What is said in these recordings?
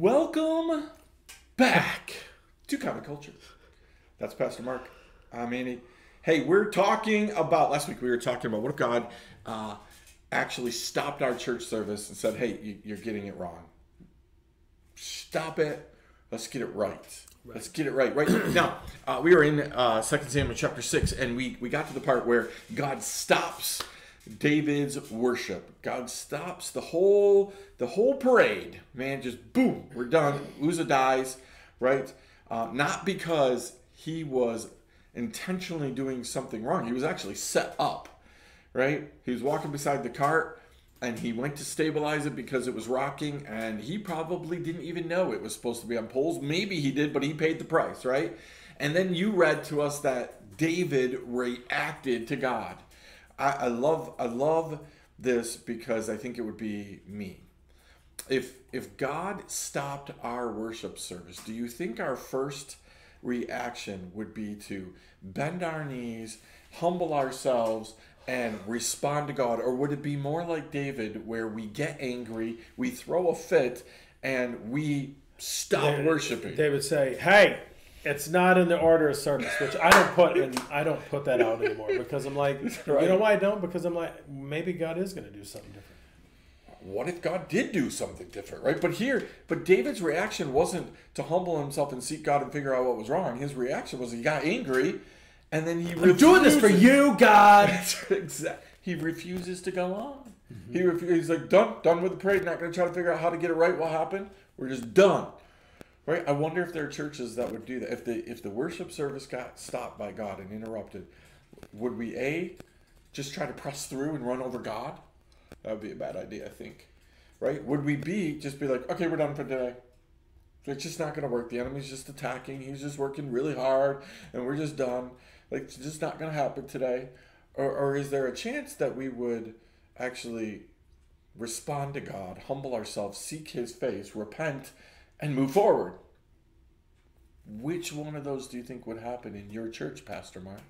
Welcome back to Counter Culture. That's Pastor Mark. I'm Andy. Hey, we're talking about last week. We were talking about what if God uh, actually stopped our church service and said, "Hey, you, you're getting it wrong. Stop it. Let's get it right. Let's get it right." Right now, uh, we were in uh, 2 Samuel chapter six, and we we got to the part where God stops David's worship. God stops the whole the whole parade. Man, just boom, we're done. Uzzah dies, right? Uh, not because he was intentionally doing something wrong. He was actually set up, right? He was walking beside the cart and he went to stabilize it because it was rocking and he probably didn't even know it was supposed to be on poles. Maybe he did, but he paid the price, right? And then you read to us that David reacted to God. I, I love I love this because I think it would be me. If if God stopped our worship service, do you think our first reaction would be to bend our knees, humble ourselves, and respond to God? Or would it be more like David, where we get angry, we throw a fit, and we stop David- worshiping? They would say, "Hey, it's not in the order of service," which I don't put in. I don't put that out anymore because I'm like, Right. you know why I don't? Because I'm like, maybe God is going to do something different. what if God did do something different, right? But here, but David's reaction wasn't to humble himself and seek God and figure out what was wrong. His reaction was he got angry, and then he I'm doing this for you, God. exactly. He refuses to go on. He refu- he's like done, done with the parade. Not going to try to figure out how to get it right. What happened? We're just done. Right? I wonder if there are churches that would do that. If the if the worship service got stopped by God and interrupted, would we a just try to press through and run over God? That would be a bad idea, I think. Right? Would we be just be like, okay, we're done for today. It's just not going to work. The enemy's just attacking. He's just working really hard, and we're just done. Like, it's just not going to happen today. Or, or is there a chance that we would actually respond to God, humble ourselves, seek His face, repent, and move forward? Which one of those do you think would happen in your church, Pastor Mark?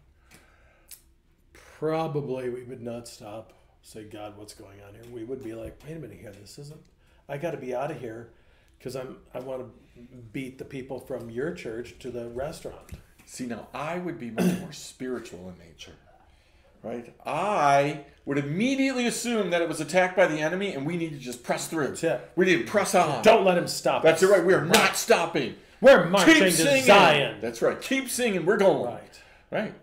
Probably we would not stop. Say, God, what's going on here? We would be like, wait a minute here. This isn't. I got to be out of here because I'm. I want to beat the people from your church to the restaurant. See, now I would be much more spiritual in nature, right? I would immediately assume that it was attacked by the enemy and we need to just press through. That's it. We need to press on. Don't let him stop. That's us. right. We are not stopping. We're marching Keep to singing. Zion. That's right. Keep singing. We're going. Right. Right.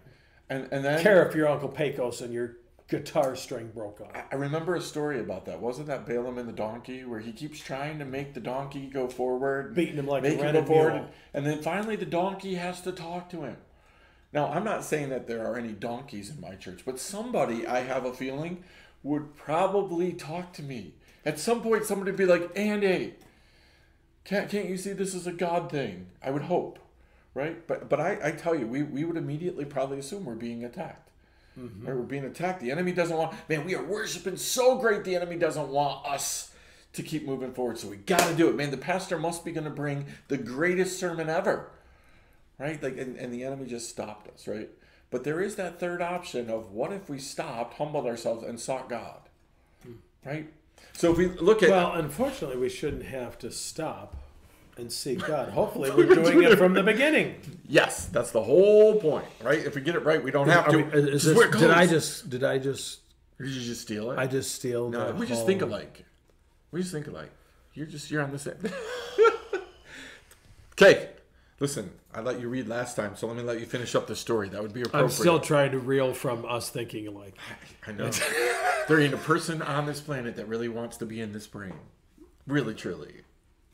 And and then Care if your Uncle Pecos and your guitar string broke off. I remember a story about that. Wasn't that Balaam and the donkey, where he keeps trying to make the donkey go forward, Beating him like a make him rented forward, and then finally the donkey has to talk to him. Now, I'm not saying that there are any donkeys in my church, but somebody I have a feeling would probably talk to me. At some point, somebody would be like, Andy, can't, can't you see this is a God thing? I would hope, right? But but I, I tell you, we, we would immediately probably assume we're being attacked. Mm-hmm. Right? We're being attacked. The enemy doesn't want, man, we are worshiping so great, the enemy doesn't want us to keep moving forward. So we got to do it. Man, the pastor must be going to bring the greatest sermon ever right? Like, and, and the enemy just stopped us, right? But there is that third option of what if we stopped, humbled ourselves, and sought God, right? So if we look at Well, unfortunately, we shouldn't have to stop and seek God. Hopefully, we're doing it from the beginning. yes, that's the whole point, right? If we get it right, we don't have to. we- is This did I just did I just Did you just steal it? I just steal? no, we just whole- think alike. We just think alike. You're just you're on the same. okay, listen. I let you read last time, so let me let you finish up the story. That would be appropriate. I'm still trying to reel from us thinking alike. I know. there ain't a person on this planet that really wants to be in this brain. Really, truly.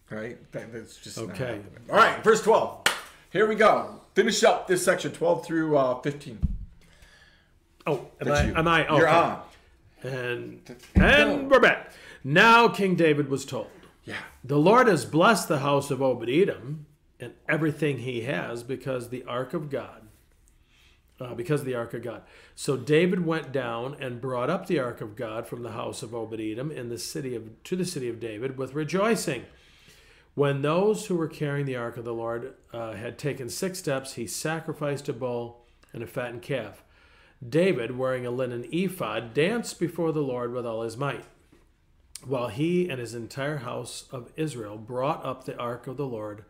Right? That- That's just Okay. All right, verse 12. Here we go. Finish up this section, 12 through uh, 15. Oh, am That's I? you. Am I? You're okay. on. And and we're back. Now King David was told, Yeah. "The Lord has blessed the house of Obed Edom and everything he has because the ark of God, uh, because of the ark of God." So David went down and brought up the ark of God from the house of Obed Edom in the city of to the city of David with rejoicing. When those who were carrying the ark of the Lord uh, had taken six steps, he sacrificed a bull and a fattened calf. David, wearing a linen ephod, danced before the Lord with all his might. while he and his entire house of Israel brought up the ark of the Lord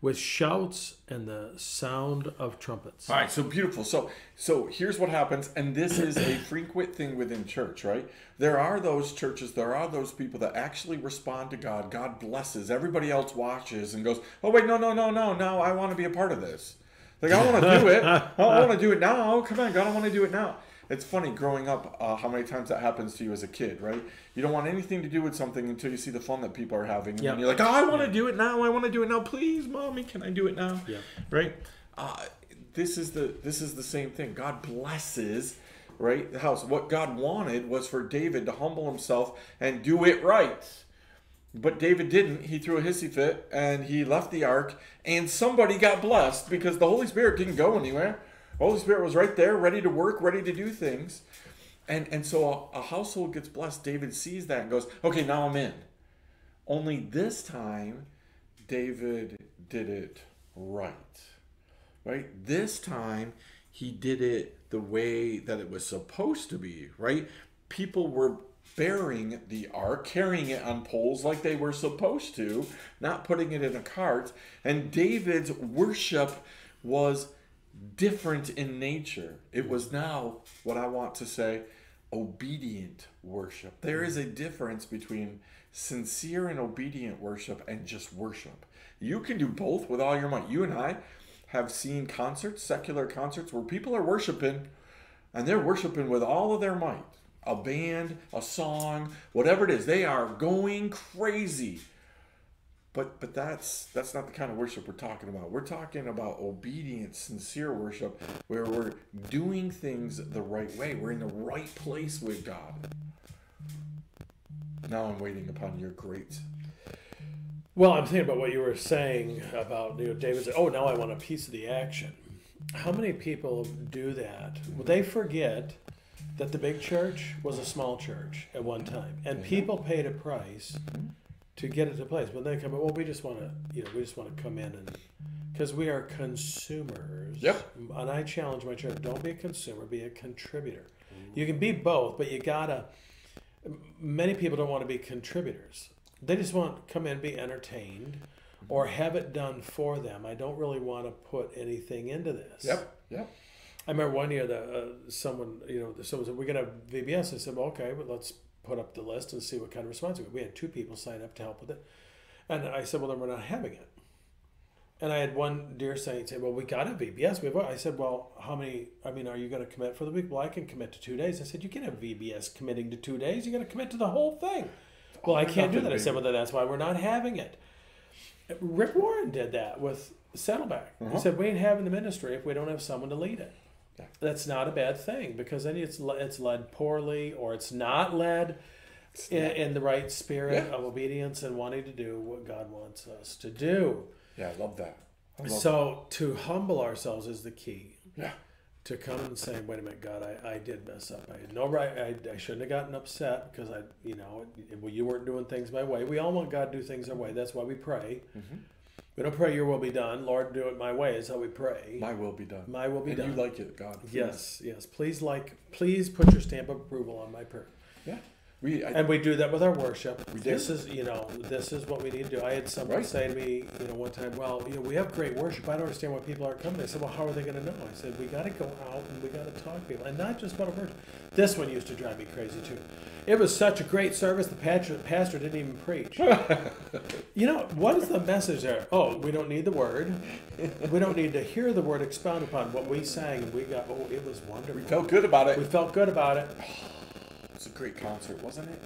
with shouts and the sound of trumpets. All right, so beautiful. So so here's what happens, and this is a frequent thing within church, right? There are those churches, there are those people that actually respond to God. God blesses. Everybody else watches and goes, "Oh wait, no, no, no, no, no! I want to be a part of this. Like I want to do it. I want to do it now. Come on, God, I want to do it now." It's funny growing up uh, how many times that happens to you as a kid, right? You don't want anything to do with something until you see the fun that people are having, and Yep. you're like, "Oh, I want to do it now. I want to do it now. Please, mommy, can I do it now?" Yeah. right? Uh, this is the this is the same thing. God blesses, right? The house. What God wanted was for David to humble himself and do it right. But David didn't. He threw a hissy fit and he left the ark, and somebody got blessed because the Holy Spirit didn't go anywhere. Holy Spirit was right there, ready to work, ready to do things. And and so a, a household gets blessed. David sees that and goes, "Okay, now I'm in." Only this time, David did it right. Right? This time, he did it the way that it was supposed to be, right? People were bearing the ark, carrying it on poles like they were supposed to, not putting it in a cart. And David's worship was different in nature. It was now what I want to say obedient worship. There is a difference between sincere and obedient worship and just worship. You can do both with all your might. You and I have seen concerts, secular concerts, where people are worshiping and they're worshiping with all of their might. A band, a song, whatever it is, they are going crazy. But but that's that's not the kind of worship we're talking about. We're talking about obedient, sincere worship where we're doing things the right way. We're in the right place with God. Now I'm waiting upon your great Well, I'm thinking about what you were saying about you know David said, "Oh, now I want a piece of the action." How many people do that? Well, they forget that the big church was a small church at one time, and people paid a price mm-hmm. To get it to place. But they come, well, we just want to, you know, we just want to come in and because we are consumers. Yep. And I challenge my church: don't be a consumer, be a contributor. You can be both, but you gotta. Many people don't want to be contributors. They just want to come in, be entertained, or have it done for them. I don't really want to put anything into this. Yep. Yep. I remember one year that uh, someone, you know, someone said, "We're gonna have VBS." I said, well, "Okay, but let's put up the list and see what kind of response we get." We had two people sign up to help with it, and I said, "Well, then we're not having it." And I had one dear saint say, "Well, we got a VBS." We have. I said, "Well, how many? I mean, are you going to commit for the week?" Well, I can commit to two days. I said, "You can't have VBS committing to two days. You got to commit to the whole thing." Well, I can't do that. I said, "Well, then that's why we're not having it." Rick Warren did that with Saddleback. He Uh-huh. said, "We ain't having the ministry if we don't have someone to lead it." Yeah. That's not a bad thing because then it's it's led poorly or it's not led in, in the right spirit Yeah. of obedience and wanting to do what God wants us to do. Yeah, I love that. I love So to humble ourselves is the key. Yeah. To come and say, "Wait a minute, God, I, I did mess up. I had no right. I, I shouldn't have gotten upset because I, you know, it- well, you weren't doing things my way. We all want God to do things our way. That's why we pray. Mhm. We don't pray Your will be done, Lord. Do it my way. Is how we pray. My will be done. My will be and done. you like it, God. please. Yes, yes. Please like, please put your stamp of approval on my prayer. Yeah. We. I, And we do that with our worship. We this is, you know, this is what we need to do. I had someone Right. say to me, you know, one time, well, you know, we have great worship. I don't understand why people aren't coming. I said, well, how are they going to know? I said, we got to go out and we got to talk to people, and not just about our worship. This one used to drive me crazy too. It was such a great service. The pastor, pastor didn't even preach. you know, what is the message there? Oh, we don't need the word. We don't need to hear the word expound upon what we sang, and we got. Oh, it was wonderful. we felt good about it. We felt good about it. It was a great concert, wasn't it?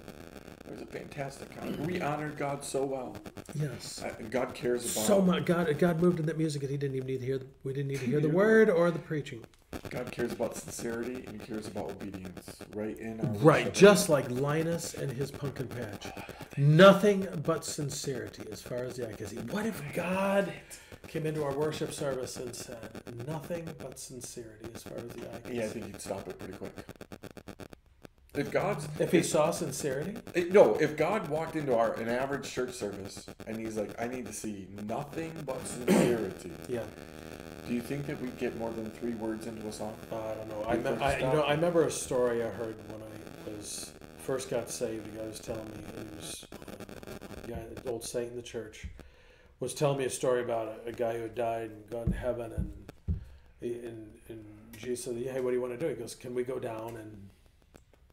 It was a fantastic concert. We honored God so well. Yes. Uh, and God cares about. So much God, God moved in that music, and He didn't even need to hear. The, we didn't need to hear the word or the preaching. God cares about sincerity and He cares about obedience, right? In our Right, just like Linus and his pumpkin patch. Ah, nothing but sincerity, as far as the eye can see. What if God came into our worship service and said, "Nothing but sincerity," as far as the eye can Yeah, I see? think He'd stop it pretty quick. If God's If He saw sincerity, It- no, if God walked into our an average church service and he's like, I need to see nothing but sincerity. yeah. Do you think that we'd get more than three words into a song? Uh, I don't know. I, me- I you know I remember a story I heard when I was first got saved, the guy was telling me, he was a guy, an old saint in the church, was telling me a story about a, a guy who had died and gone to heaven, and he, and, and Jesus said, "Hey, what do you want to do?" He goes, "Can we go down and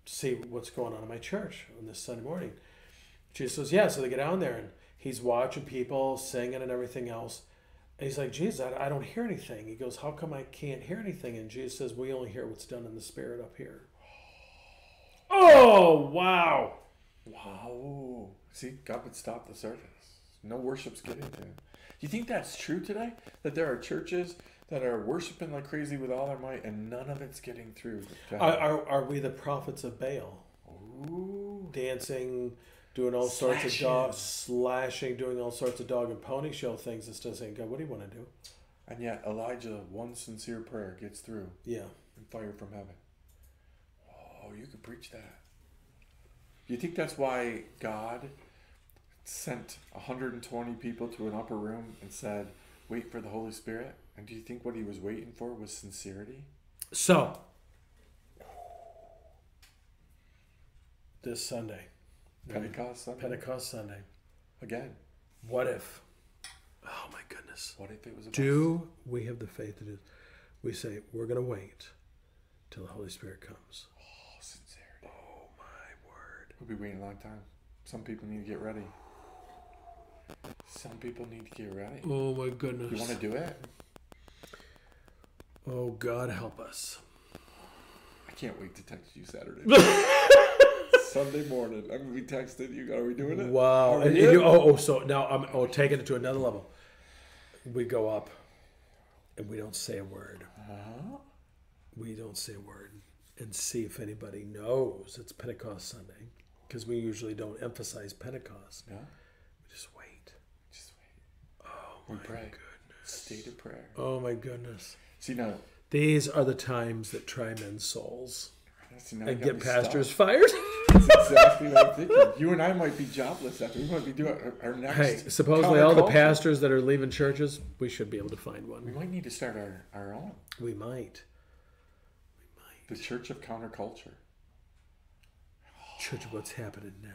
see what's going on in my church on this Sunday morning?" Jesus says, "Yeah." So they get down there, and he's watching people singing and everything else. And he's like, Jesus, I, I don't hear anything. He goes, How come I can't hear anything? And Jesus says, We only hear what's done in the spirit up here. Oh, wow. Wow. See, God would stop the service. No worship's getting there. Do you think that's true today? That there are churches that are worshiping like crazy with all their might and none of it's getting through? Are, are, are we the prophets of Baal? Ooh. Dancing, doing all sorts of dog, slashing, doing all sorts of dog and pony show things instead of saying, God, what do you want to do? And yet Elijah, one sincere prayer gets through Yeah. and fire from heaven. Oh, you could preach that. Do you think that's why God sent 120 people to an upper room and said, wait for the Holy Spirit? And do you think what he was waiting for was sincerity? So, this Sunday, Mm-hmm. Pentecost Sunday? Pentecost Sunday, Again. what if? Oh my goodness. What if it was a Do we have the faith to do? We say we're going to wait till the Holy Spirit comes. Oh, sincerity. Oh my word! We'll be waiting a long time. Some people need to get ready. Some people need to get ready. Oh my goodness! You want to do it? Oh God, help us! I can't wait to text you Saturday. Sunday morning. I'm gonna be texting you. Are we doing it? Wow! And, and you, oh, oh, so now I'm oh taking it to another level. We go up, and we don't say a word. Uh-huh. We don't say a word, and see if anybody knows it's Pentecost Sunday, because we usually don't emphasize Pentecost. Yeah. We just wait. Just wait. Oh We my pray. goodness! State of prayer. Oh my goodness! See now. These are the times that try men's souls See. And get pastors fired. That's exactly what I'm thinking. You and I might be jobless after. We might be doing our, our next. hey, supposedly all the pastors that are leaving churches, we should be able to find one. We might need to start our, our own. We might. The Church of Counterculture. Church of what's happening now.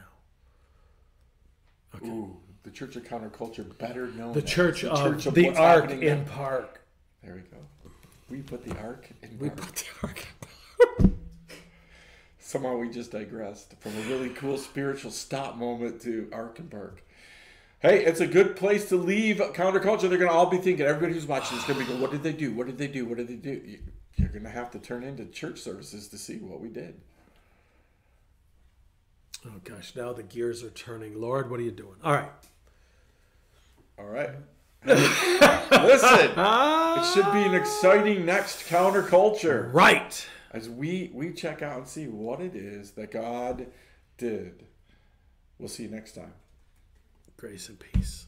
Okay. Ooh, the Church of Counterculture, better known. The as church the of Church the what's Ark in now. Park. There we go. We put the Ark in. We Park. put the Ark. Somehow we just digressed from a really cool spiritual stop moment to Arkenberg. Hey, it's a good place to leave counterculture. They're going to all be thinking, everybody who's watching is going to be going, what did they do? What did they do? What did they do? You're going to have to turn into church services to see what we did. Oh gosh, now the gears are turning. Lord, what are you doing? All right. All right. Listen, it should be an exciting next counterculture Right. As we we check out and see what it is that God did. We'll see you next time. Grace and peace.